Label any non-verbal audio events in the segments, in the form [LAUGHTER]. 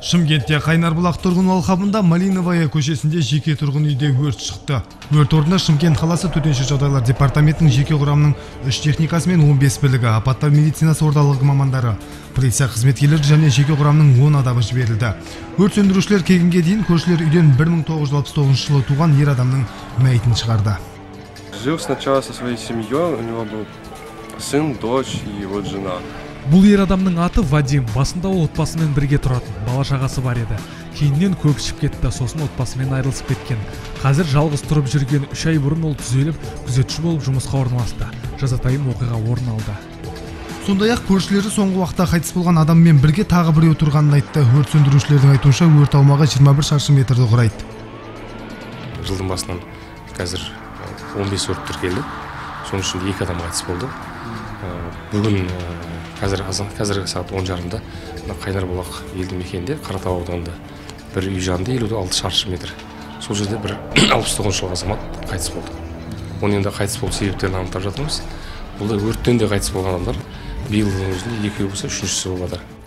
шымкентте қайнарбұлақ тұрғын алқабында малиновая көшесінде жеке тұрғын үйде өрт шықты. Өрт орнына шымкент қаласы төтенше жағдайлар департаментінің жеке құрамының үш техникасы мен 15 бірлігі апаттар медицинасы орталығы мамандары полиция қызметкерлері және жеке құрамның 10 адамы жіберілді. Өрт сөндірушілер келгенге дейін көршілер үйден 1969 жылы туған ер адамның мәйітін шығарды. Жил сначала со своей семьей, у него был сын, дочь и вот жена. Бұл ер адамның аты вадим басында ол отбасымен бірге тұратын бала шағасы бар еді. Кейіннен көп ішіп кетті сосын отбасымен айырылысып кеткен. Қазір жалғыз тұрып жүрген үш ай бұрын ол түзеліп күзетші болып жұмысқа орналасты. Жазатайым оқиға орын алды. Сондай ақ көршілері соңғы уақытта қайтыс болған адаммен бірге тағы біреу тұрғанын айтты. Өрт сөндірушілердің айтуынша өрт аумағы 21 шаршы метрді құрайды. Жылдың басынан қазір э, 15 өрт тіркелді соның ішінде екі адам қайтыс болды. Бүгін э, қазір қазіргі сағат он жарымда мына қайнарбұлақ елді мекенінде қаратау ауданында бір үй жанында елу алты шаршы метр. Сол жерде бір [CLEARS THROAT] алпыс тоғызыншы жылғы азамат қайтыс болды. Оның енді қайтыс болу себептерін анықтап жатырмыз. Бұл өрттен де қайтыс болған адамдар биылдың өзінде екеуі болса үшіншісі болып жатыр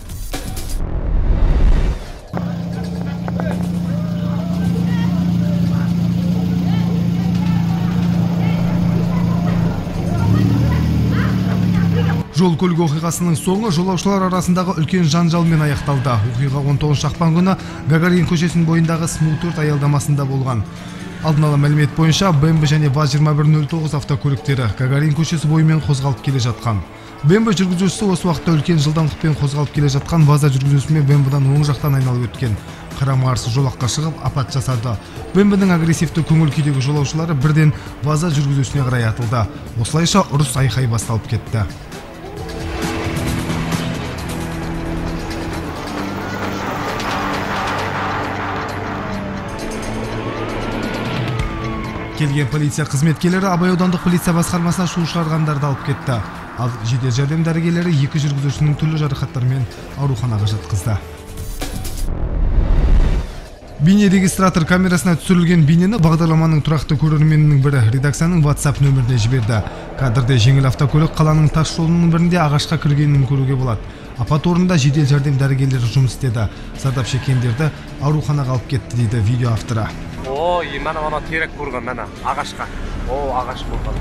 жол көлік оқиғасының соңы жолаушылар арасындағы үлкен жанжалмен аяқталды. Оқиға 19 ақпан күні гагарин көшесінің бойындағы сму төрт аялдамасында болған. Алдын ала мәлімет бойынша бмв және ваз 2109 автокөліктері гагарин көшесі бойымен қозғалып келе жатқан. Бмв жүргізушісі осы уақытта үлкен жылдамдықпен қозғалып келе жатқан ваза жүргізушісімен бмвдан оң жақтан айналып өткен. Қарама қарсы жолаққа шығып апат жасады. Бмвдің агрессивті көңіл күйдегі жолаушылары бірден ваза жүргізушісіне қарай атылды. Осылайша ұрыс айқай басталып кетті. Келген полиция қызметкерлері абай аудандық полиция басқармасына шу шығарғандарды алып кетті. Ал жедел жәрдем дәрігерлері екі жүргізушінің түрлі жарақаттармен ауруханаға жатқызды. Бейнерегистратор камерасына түсірілген бейнені бағдарламаның тұрақты көрерменінің бірі редакцияның WhatsApp нөміріне жіберді кадрде жеңіл автокөлік қаланың тас жолының бірінде ағашқа кіргенін көруге болады апат орнында жедел жәрдем дәрігерлері жұмыс істеді зардап шеккендерді ауруханаға алып кетті дейді видео авторы О, и мана ана терек көрген мана ағашқа. О, ағаш болған.